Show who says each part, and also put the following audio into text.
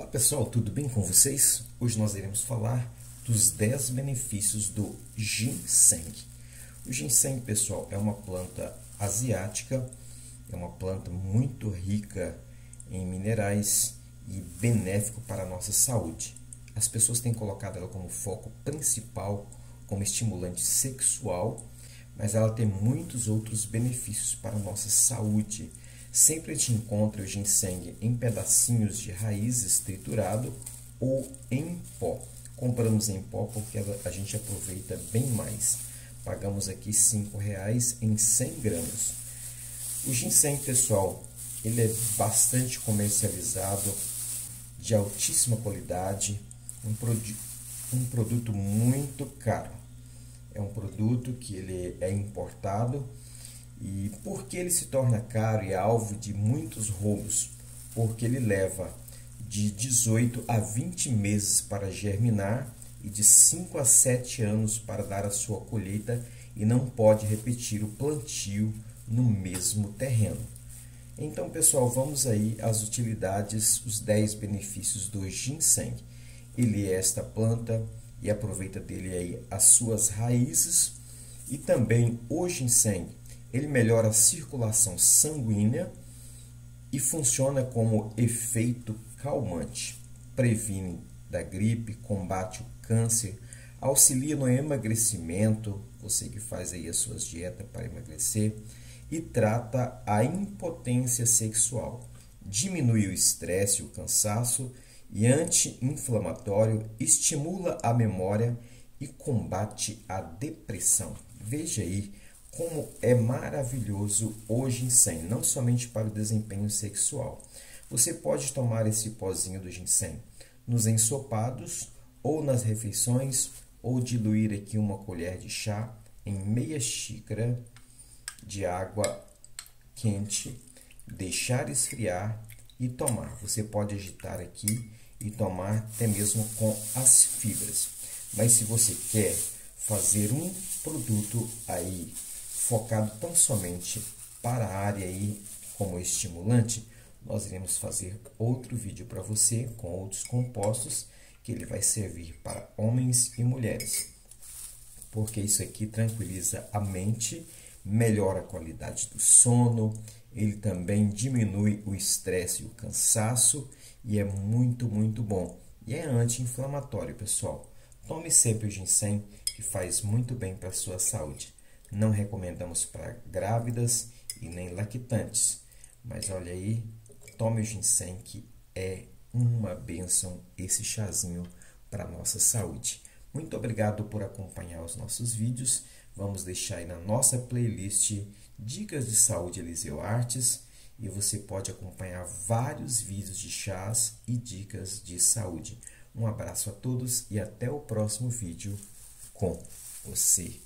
Speaker 1: Olá pessoal, tudo bem com vocês? Hoje nós iremos falar dos 10 benefícios do ginseng. O ginseng, pessoal, é uma planta asiática, é uma planta muito rica em minerais e benéfico para a nossa saúde. As pessoas têm colocado ela como foco principal, como estimulante sexual, mas ela tem muitos outros benefícios para a nossa saúde Sempre gente encontra o ginseng em pedacinhos de raízes triturado ou em pó. Compramos em pó porque a gente aproveita bem mais. Pagamos aqui R$ reais em 100 gramas. O ginseng, pessoal, ele é bastante comercializado, de altíssima qualidade, um, produ um produto muito caro. É um produto que ele é importado e por que ele se torna caro e alvo de muitos roubos? Porque ele leva de 18 a 20 meses para germinar e de 5 a 7 anos para dar a sua colheita e não pode repetir o plantio no mesmo terreno. Então, pessoal, vamos aí às utilidades, os 10 benefícios do ginseng. Ele é esta planta e aproveita dele aí as suas raízes e também o ginseng ele melhora a circulação sanguínea e funciona como efeito calmante. Previne da gripe, combate o câncer, auxilia no emagrecimento, você que faz aí as suas dietas para emagrecer, e trata a impotência sexual. Diminui o estresse o cansaço e anti-inflamatório, estimula a memória e combate a depressão. Veja aí como é maravilhoso o ginseng, não somente para o desempenho sexual. Você pode tomar esse pozinho do ginseng nos ensopados ou nas refeições, ou diluir aqui uma colher de chá em meia xícara de água quente, deixar esfriar e tomar. Você pode agitar aqui e tomar até mesmo com as fibras. Mas se você quer fazer um produto aí focado tão somente para a área aí como estimulante, nós iremos fazer outro vídeo para você com outros compostos que ele vai servir para homens e mulheres. Porque isso aqui tranquiliza a mente, melhora a qualidade do sono, ele também diminui o estresse e o cansaço e é muito, muito bom. E é anti-inflamatório, pessoal. Tome sempre o ginseng, que faz muito bem para a sua saúde. Não recomendamos para grávidas e nem lactantes. Mas olha aí, tome o ginseng que é uma benção esse chazinho para nossa saúde. Muito obrigado por acompanhar os nossos vídeos. Vamos deixar aí na nossa playlist Dicas de Saúde Eliseu Artes e você pode acompanhar vários vídeos de chás e dicas de saúde. Um abraço a todos e até o próximo vídeo com você.